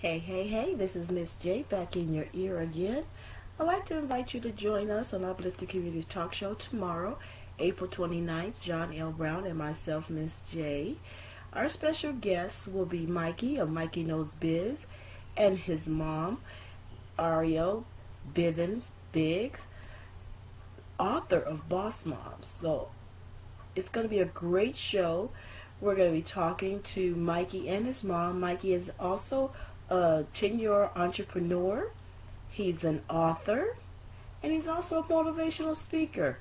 Hey, hey, hey, this is Miss J back in your ear again. I'd like to invite you to join us on Uplifting Communities Talk Show tomorrow, April 29th. John L. Brown and myself, Miss J. Our special guests will be Mikey of Mikey Knows Biz and his mom, Arriel Bivens Biggs, author of Boss Moms. So it's going to be a great show. We're going to be talking to Mikey and his mom. Mikey is also a 10 year entrepreneur, he's an author, and he's also a motivational speaker.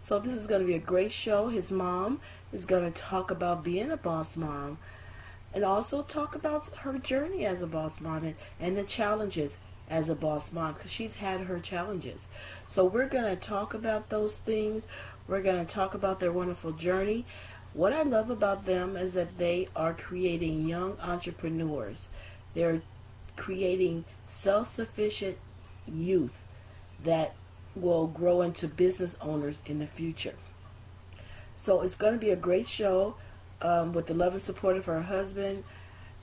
So, this is going to be a great show. His mom is going to talk about being a boss mom and also talk about her journey as a boss mom and, and the challenges as a boss mom because she's had her challenges. So, we're going to talk about those things. We're going to talk about their wonderful journey. What I love about them is that they are creating young entrepreneurs. They're creating self sufficient youth that will grow into business owners in the future. So it's going to be a great show um, with the love and support of her husband.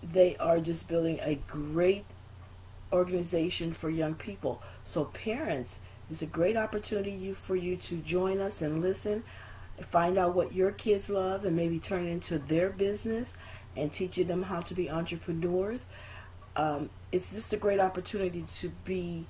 They are just building a great organization for young people. So, parents, it's a great opportunity for you to join us and listen, find out what your kids love, and maybe turn it into their business and teaching them how to be entrepreneurs um, it's just a great opportunity to be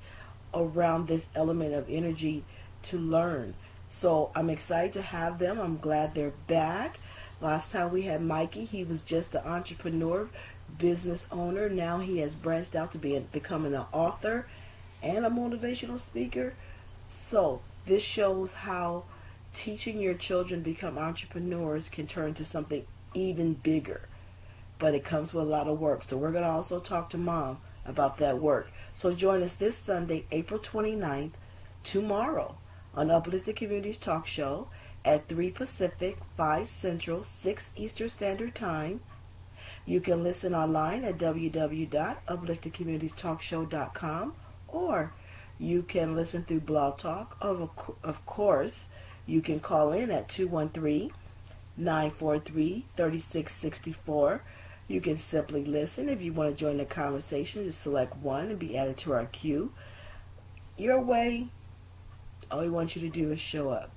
around this element of energy to learn. So I'm excited to have them. I'm glad they're back. Last time we had Mikey, he was just an entrepreneur, business owner. Now he has branched out to be becoming an author and a motivational speaker. So this shows how teaching your children become entrepreneurs can turn to something even bigger but it comes with a lot of work. So we're going to also talk to mom about that work. So join us this Sunday, April 29th, tomorrow on Uplifted Communities Talk Show at 3 Pacific, 5 Central, 6 Eastern Standard Time. You can listen online at www.upliftedcommunitiestalkshow.com or you can listen through Blog Talk. Of, of course, you can call in at 213 943 3664 you can simply listen. If you want to join the conversation, just select one and be added to our queue. Your way, all we want you to do is show up.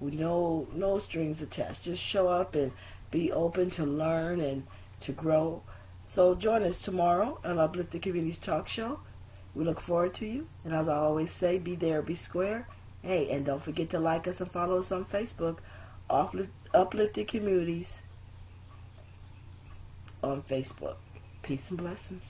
With no no strings attached. Just show up and be open to learn and to grow. So join us tomorrow on Uplifted Communities Talk Show. We look forward to you. And as I always say, be there, be square. Hey, and don't forget to like us and follow us on Facebook, Uplift, Uplifted Communities on Facebook. Peace and blessings.